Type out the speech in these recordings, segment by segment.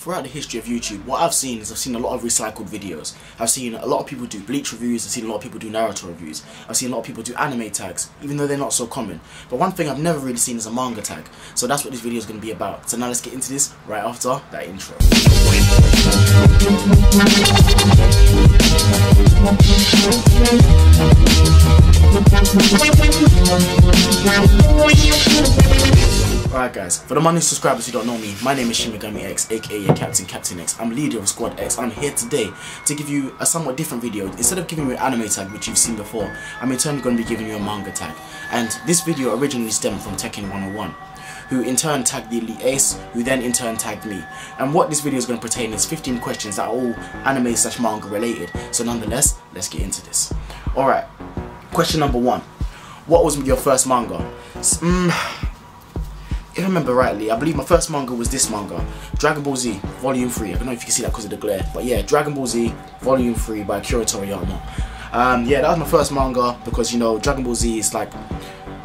throughout the history of YouTube, what I've seen is I've seen a lot of recycled videos. I've seen a lot of people do Bleach reviews, I've seen a lot of people do Naruto reviews, I've seen a lot of people do anime tags, even though they're not so common. But one thing I've never really seen is a manga tag. So that's what this video is going to be about. So now let's get into this right after that intro. Guys, for the money subscribers who don't know me, my name is Shimigami X, aka Captain Captain X. I'm leader of Squad X. I'm here today to give you a somewhat different video. Instead of giving you an anime tag, which you've seen before, I'm in turn going to be giving you a manga tag. And this video originally stemmed from Tekken 101 who in turn tagged the Elite Ace, who then in turn tagged me. And what this video is going to pertain is 15 questions that are all anime slash manga related. So nonetheless, let's get into this. Alright, question number one. What was your first manga? Mm, if I remember rightly, I believe my first manga was this manga, Dragon Ball Z, Volume 3. I don't know if you can see that because of the glare, but yeah, Dragon Ball Z, Volume 3 by Akira Toriyama. Um, yeah, that was my first manga because, you know, Dragon Ball Z is like,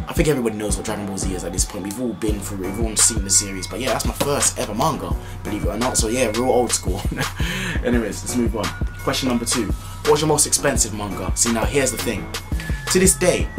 I think everybody knows what Dragon Ball Z is at this point. We've all been through it, we've all seen the series, but yeah, that's my first ever manga, believe it or not. So yeah, real old school. Anyways, let's move on. Question number two. What's your most expensive manga? See, now here's the thing. To this day,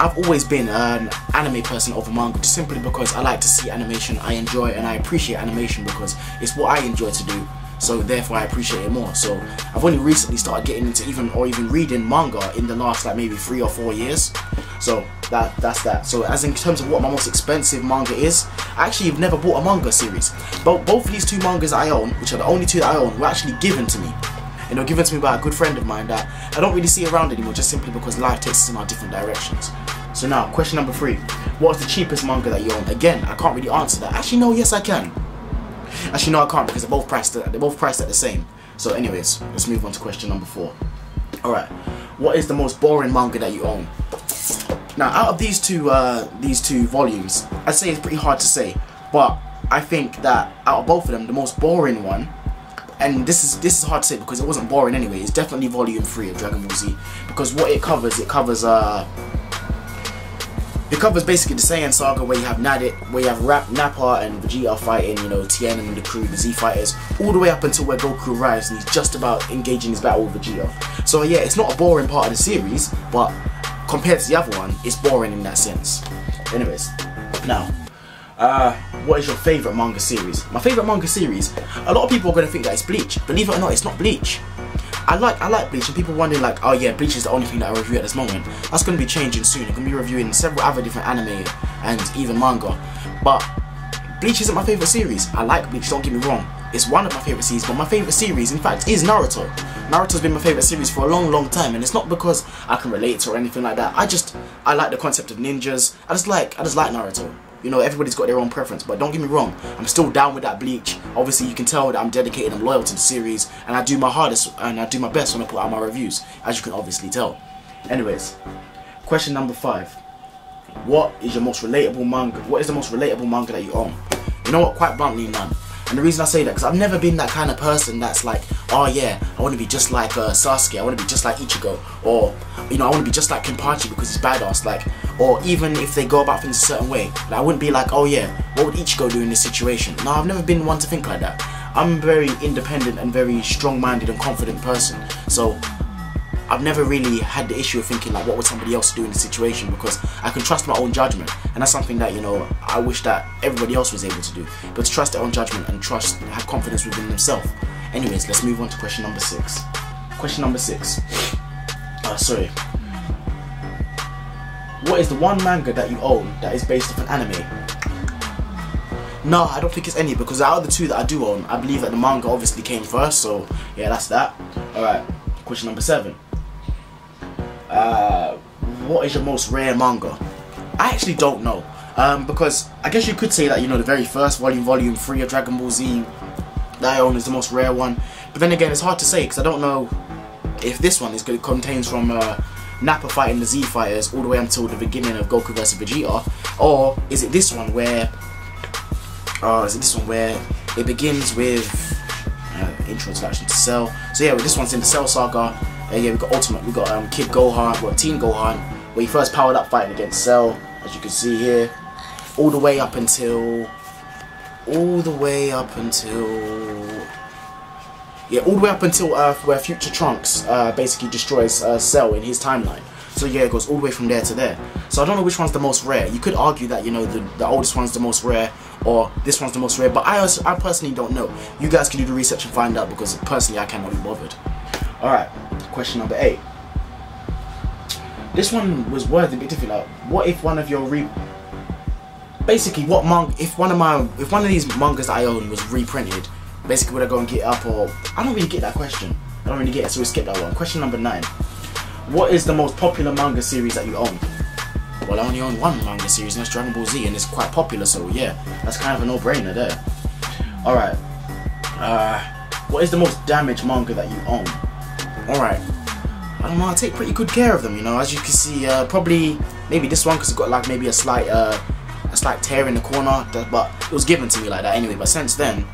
I've always been an anime person over manga just simply because I like to see animation, I enjoy and I appreciate animation because it's what I enjoy to do so therefore I appreciate it more. So I've only recently started getting into even or even reading manga in the last like maybe three or four years. So that that's that. So as in terms of what my most expensive manga is, I actually have never bought a manga series. But both of these two mangas I own, which are the only two that I own, were actually given to me. They were given to me by a good friend of mine that I don't really see around anymore just simply because life takes us in our different directions. So now, question number three. What's the cheapest manga that you own? Again, I can't really answer that. Actually, no, yes I can. Actually, no, I can't because they're both priced at, they're both priced at the same. So anyways, let's move on to question number four. Alright, what is the most boring manga that you own? Now, out of these two, uh, these two volumes, I'd say it's pretty hard to say, but I think that out of both of them, the most boring one, and this is this is hard to say because it wasn't boring anyway. It's definitely volume three of Dragon Ball Z because what it covers, it covers uh, it covers basically the Saiyan saga where you have Nadik, where you have Rap, Nappa and Vegeta fighting, you know, Tien and the crew, the Z fighters, all the way up until where Goku arrives and he's just about engaging his battle with Vegeta. So yeah, it's not a boring part of the series, but compared to the other one, it's boring in that sense. Anyways, now, uh, what is your favourite manga series? My favourite manga series, a lot of people are going to think that it's Bleach. Believe it or not, it's not Bleach. I like I like Bleach and people wondering like, oh yeah, Bleach is the only thing that I review at this moment. That's going to be changing soon. I'm going to be reviewing several other different anime and even manga. But Bleach isn't my favourite series. I like Bleach, don't get me wrong. It's one of my favourite series, but my favourite series, in fact, is Naruto. Naruto's been my favourite series for a long, long time, and it's not because I can relate to or anything like that. I just, I like the concept of ninjas. I just like, I just like Naruto. You know, everybody's got their own preference, but don't get me wrong, I'm still down with that Bleach. Obviously, you can tell that I'm dedicated and loyal to the series, and I do my hardest and I do my best when I put out my reviews, as you can obviously tell. Anyways, question number five. What is your most relatable manga? What is the most relatable manga that you own? You know what? Quite bluntly, none. And the reason I say that, because I've never been that kind of person that's like, oh yeah, I want to be just like uh, Sasuke, I want to be just like Ichigo, or, you know, I want to be just like Kenpachi because he's badass, like, or even if they go about things a certain way, like, I wouldn't be like, oh yeah, what would Ichigo do in this situation? No, I've never been one to think like that. I'm a very independent and very strong-minded and confident person, so I've never really had the issue of thinking like what would somebody else do in the situation? Because I can trust my own judgment. And that's something that you know I wish that everybody else was able to do. But to trust their own judgment and trust have confidence within themselves. Anyways let's move on to question number six. Question number six. Uh, sorry what is the one manga that you own that is based off an anime no, I don't think it's any because out of the two that I do own, I believe that the manga obviously came first, so yeah, that's that. Alright, question number seven. Uh, what is your most rare manga? I actually don't know. Um, because I guess you could say that, you know, the very first volume, volume 3 of Dragon Ball Z that I own is the most rare one. But then again, it's hard to say because I don't know if this one is good, contains from uh, Nappa fighting the Z fighters all the way until the beginning of Goku vs Vegeta, or is it this one where, uh, is it this one where it begins with uh, introduction to Cell? So yeah, this one's in the Cell Saga, uh, yeah, we got Ultimate, we got um, Kid Gohan, we got Teen Gohan, where he first powered up fighting against Cell, as you can see here, all the way up until, all the way up until, Yeah, all the way up until uh, where Future Trunks uh, basically destroys uh, Cell in his timeline. So yeah, it goes all the way from there to there. So I don't know which one's the most rare. You could argue that you know the, the oldest one's the most rare, or this one's the most rare. But I also, I personally don't know. You guys can do the research and find out because personally I cannot be bothered. All right, question number eight. This one was worth a bit different. Like, what if one of your re basically what manga if one of my if one of these mangas I own was reprinted basically would I go and get up or I don't really get that question. I don't really get it so we skip that one. Question number nine. What is the most popular manga series that you own? Well I only own one manga series and that's Dragon Ball Z and it's quite popular so yeah that's kind of a no-brainer there. Alright uh, what is the most damaged manga that you own? Alright I don't know I take pretty good care of them you know. As you can see uh, probably maybe this one because it's got like maybe a slight uh, a slight tear in the corner but it was given to me like that anyway but since then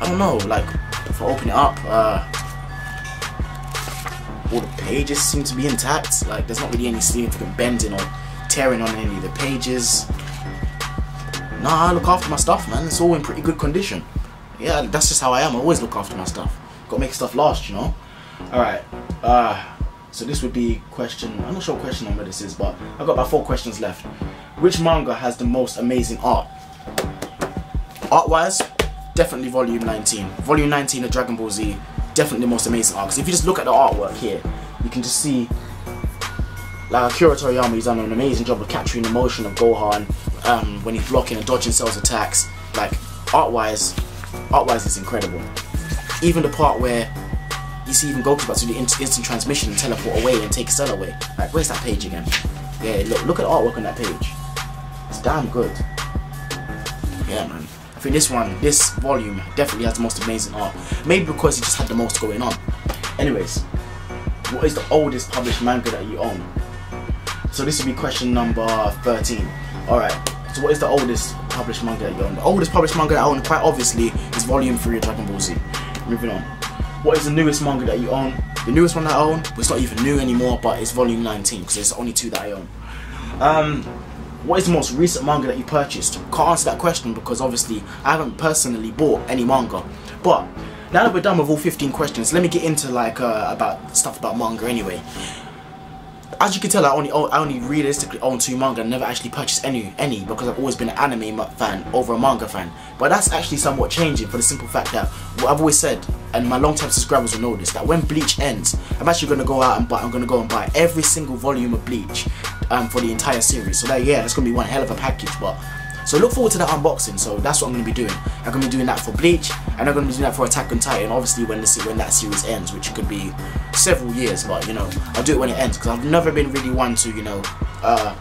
I don't know like if I open it up uh, all the pages seem to be intact. Like there's not really any significant bending or tearing on any of the pages. Nah I look after my stuff man. It's all in pretty good condition. Yeah that's just how I am. I always look after my stuff. Gotta make stuff last you know? Alright uh so this would be question I'm not sure what question number this is but I've got about four questions left. Which manga has the most amazing art? Art wise, definitely volume 19. Volume 19 of Dragon Ball Z, definitely the most amazing. Because if you just look at the artwork here, you can just see like Akira Toriyama, he's done an amazing job of capturing the motion of Gohan um, when he's blocking and dodging Cell's attacks. Like art wise, art wise it's incredible. Even the part where you see even Goku about to do the instant transmission and teleport away and take Cell away. Like where's that page again? Yeah, look, look at the artwork on that page. It's damn good. Yeah, man. Think this one, this volume, definitely has the most amazing art. Maybe because it just had the most going on. Anyways, what is the oldest published manga that you own? So this will be question number 13. Alright, so what is the oldest published manga that you own? The oldest published manga that I own, quite obviously, is volume 3 of Dragon Ball Z. Moving on. What is the newest manga that you own? The newest one that I own, well, it's not even new anymore, but it's volume 19, because there's only two that I own. Um, what is the most recent manga that you purchased? Can't answer that question because obviously I haven't personally bought any manga. But now that we're done with all 15 questions, let me get into like uh, about stuff about manga anyway as you can tell, I only I only realistically own two manga and never actually purchased any any because I've always been an anime fan over a manga fan. But that's actually somewhat changing for the simple fact that what I've always said, and my long-time subscribers will know this, that when Bleach ends, I'm actually gonna go out and buy. I'm gonna go and buy every single volume of Bleach um, for the entire series. So that yeah, that's gonna be one hell of a package. But so look forward to that unboxing. So that's what I'm to be doing. I'm to be doing that for Bleach, and I'm to be doing that for Attack on Titan. Obviously, when the when that series ends, which could be several years, but you know, I'll do it when it ends because I've never been really one to you know. Uh,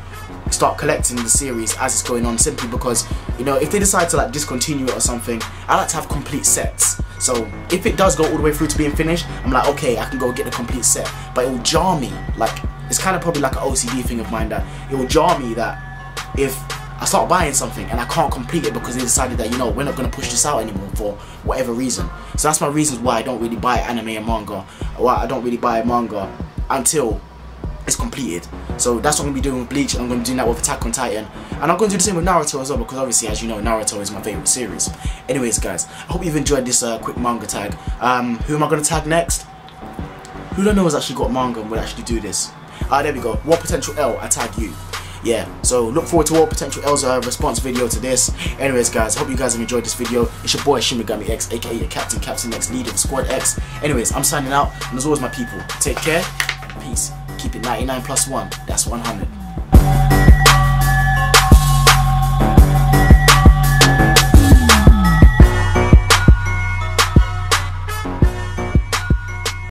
start collecting the series as it's going on simply because you know if they decide to like discontinue it or something I like to have complete sets so if it does go all the way through to being finished I'm like okay I can go get the complete set but it will jar me like it's kind of probably like an OCD thing of mine that it will jar me that if I start buying something and I can't complete it because they decided that you know we're not going to push this out anymore for whatever reason. So that's my reasons why I don't really buy anime and manga. Why I don't really buy manga until it's completed. So that's what I'm going to be doing with Bleach I'm going to be doing that with Attack on Titan. And I'm going to do the same with Naruto as well because obviously as you know Naruto is my favourite series. Anyways guys, I hope you've enjoyed this uh, quick manga tag. Um, who am I going to tag next? Who don't know has actually got manga and will actually do this? Ah, there we go. What potential L? I tag you. Yeah so look forward to all potential Elza response video to this. Anyways guys hope you guys have enjoyed this video. It's your boy Shimigami X aka your captain captain X leader of squad X. Anyways I'm signing out and as always my people take care. Peace. Keep it 99 plus 1 that's 100